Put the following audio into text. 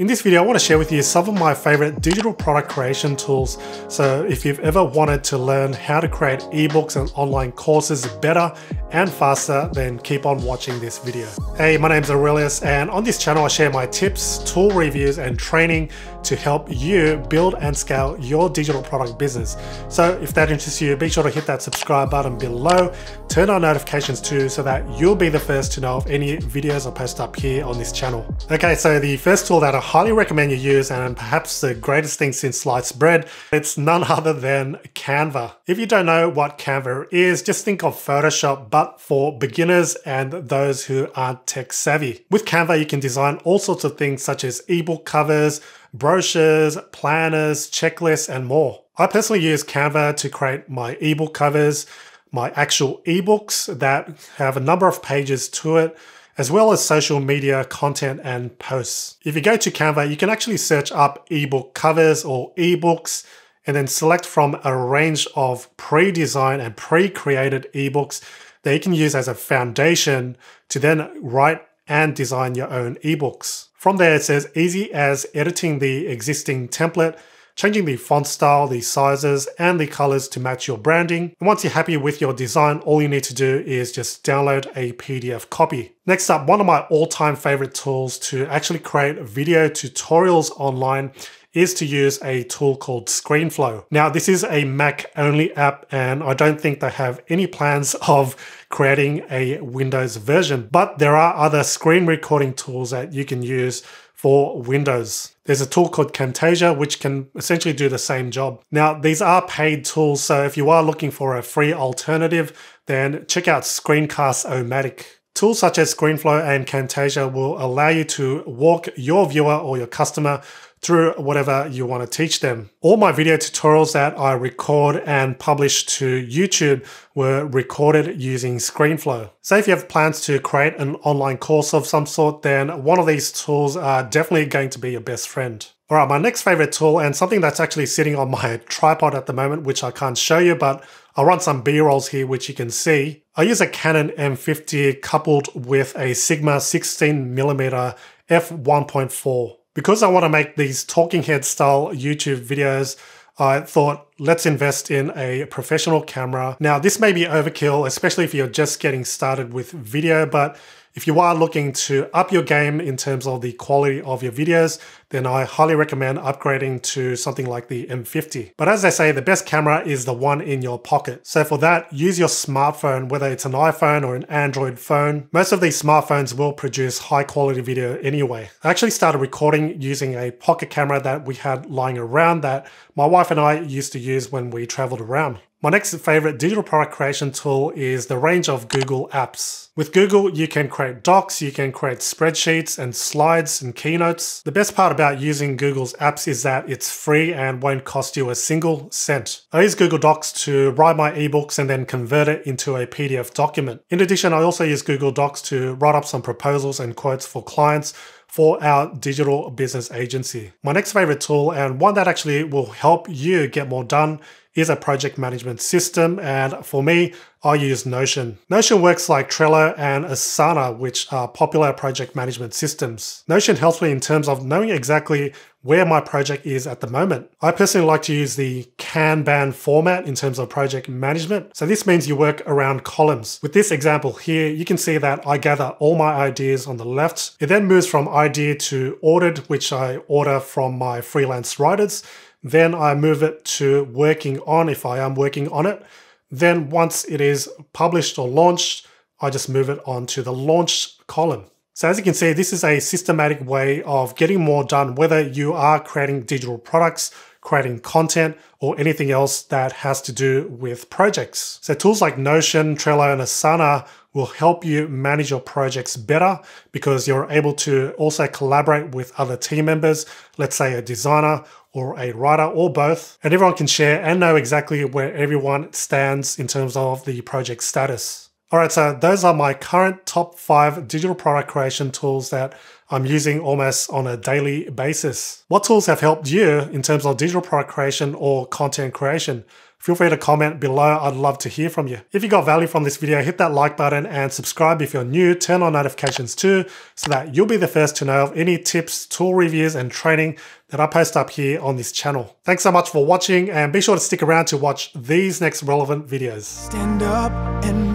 In this video, I want to share with you some of my favorite digital product creation tools. So if you've ever wanted to learn how to create ebooks and online courses better and faster, then keep on watching this video. Hey, my name's Aurelius, and on this channel, I share my tips, tool reviews, and training to help you build and scale your digital product business. So if that interests you, be sure to hit that subscribe button below, turn on notifications too, so that you'll be the first to know of any videos I post up here on this channel. Okay, so the first tool that I highly recommend you use and perhaps the greatest thing since sliced bread, it's none other than Canva. If you don't know what Canva is, just think of Photoshop but for beginners and those who aren't tech savvy. With Canva, you can design all sorts of things such as ebook covers, brochures, planners, checklists, and more. I personally use Canva to create my ebook covers, my actual ebooks that have a number of pages to it, as well as social media content and posts. If you go to Canva, you can actually search up ebook covers or ebooks and then select from a range of pre-designed and pre-created ebooks that you can use as a foundation to then write and design your own ebooks. From there, it says easy as editing the existing template changing the font style, the sizes, and the colors to match your branding. And once you're happy with your design, all you need to do is just download a PDF copy. Next up, one of my all-time favorite tools to actually create video tutorials online is to use a tool called ScreenFlow. Now, this is a Mac only app and I don't think they have any plans of creating a Windows version, but there are other screen recording tools that you can use for Windows. There's a tool called Camtasia, which can essentially do the same job. Now, these are paid tools, so if you are looking for a free alternative, then check out Screencast-O-Matic. Tools such as ScreenFlow and Camtasia will allow you to walk your viewer or your customer through whatever you want to teach them. All my video tutorials that I record and publish to YouTube were recorded using ScreenFlow. So if you have plans to create an online course of some sort, then one of these tools are definitely going to be your best friend. All right, my next favorite tool and something that's actually sitting on my tripod at the moment, which I can't show you, but I'll run some B-rolls here, which you can see. I use a Canon M50 coupled with a Sigma 16mm f1.4 because I want to make these talking head style YouTube videos, I thought let's invest in a professional camera. Now this may be overkill, especially if you're just getting started with video, but if you are looking to up your game in terms of the quality of your videos, then I highly recommend upgrading to something like the M50. But as I say, the best camera is the one in your pocket. So for that, use your smartphone, whether it's an iPhone or an Android phone. Most of these smartphones will produce high quality video anyway. I actually started recording using a pocket camera that we had lying around that my wife and I used to use when we traveled around. My next favorite digital product creation tool is the range of Google apps. With Google, you can create docs, you can create spreadsheets and slides and keynotes. The best part about using Google's apps is that it's free and won't cost you a single cent. I use Google Docs to write my ebooks and then convert it into a PDF document. In addition, I also use Google Docs to write up some proposals and quotes for clients for our digital business agency. My next favorite tool and one that actually will help you get more done is a project management system. And for me, I use Notion. Notion works like Trello and Asana, which are popular project management systems. Notion helps me in terms of knowing exactly where my project is at the moment. I personally like to use the Kanban format in terms of project management. So this means you work around columns. With this example here, you can see that I gather all my ideas on the left. It then moves from idea to ordered, which I order from my freelance writers. Then I move it to working on if I am working on it. Then once it is published or launched, I just move it on to the launch column. So as you can see, this is a systematic way of getting more done, whether you are creating digital products, creating content, or anything else that has to do with projects. So tools like Notion, Trello, and Asana will help you manage your projects better because you're able to also collaborate with other team members, let's say a designer or a writer or both, and everyone can share and know exactly where everyone stands in terms of the project status. All right, so those are my current top five digital product creation tools that I'm using almost on a daily basis. What tools have helped you in terms of digital product creation or content creation? feel free to comment below. I'd love to hear from you. If you got value from this video, hit that like button and subscribe if you're new. Turn on notifications too so that you'll be the first to know of any tips, tool reviews, and training that I post up here on this channel. Thanks so much for watching and be sure to stick around to watch these next relevant videos. Stand up and